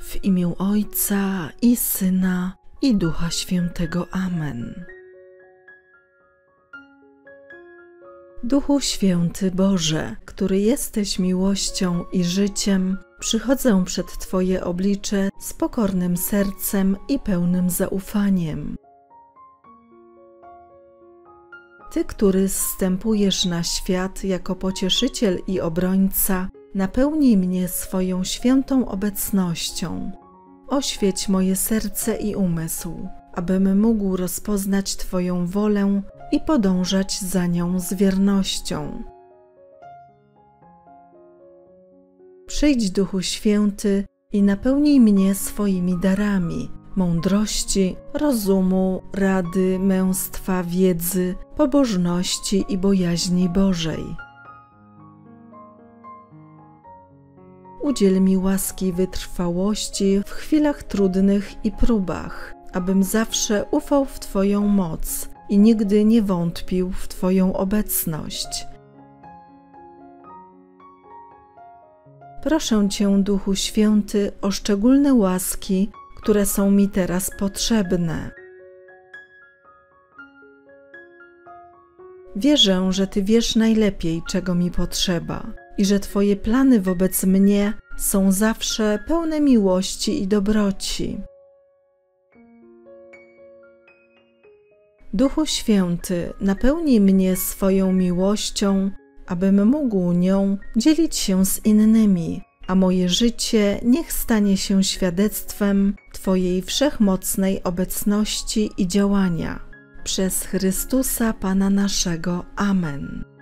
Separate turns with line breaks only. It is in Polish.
W imię Ojca i Syna i Ducha Świętego. Amen. Duchu Święty Boże, który jesteś miłością i życiem, przychodzę przed Twoje oblicze z pokornym sercem i pełnym zaufaniem. Ty, który zstępujesz na świat jako pocieszyciel i obrońca, napełnij mnie swoją świętą obecnością. Oświeć moje serce i umysł, abym mógł rozpoznać Twoją wolę i podążać za nią z wiernością. Przyjdź, Duchu Święty, i napełnij mnie swoimi darami mądrości, rozumu, rady, męstwa, wiedzy, pobożności i bojaźni Bożej. Udziel mi łaski wytrwałości w chwilach trudnych i próbach, abym zawsze ufał w Twoją moc i nigdy nie wątpił w Twoją obecność. Proszę Cię, Duchu Święty, o szczególne łaski, które są mi teraz potrzebne. Wierzę, że Ty wiesz najlepiej, czego mi potrzeba i że Twoje plany wobec mnie są zawsze pełne miłości i dobroci. Duchu Święty, napełnij mnie swoją miłością, abym mógł nią dzielić się z innymi, a moje życie niech stanie się świadectwem Twojej wszechmocnej obecności i działania. Przez Chrystusa Pana naszego. Amen.